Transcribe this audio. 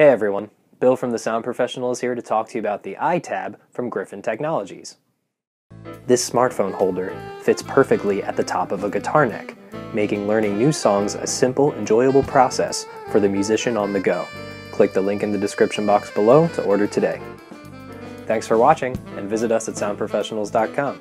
Hey everyone, Bill from the Sound Professional is here to talk to you about the iTab from Griffin Technologies. This smartphone holder fits perfectly at the top of a guitar neck, making learning new songs a simple, enjoyable process for the musician on the go. Click the link in the description box below to order today. Thanks for watching, and visit us at soundprofessionals.com.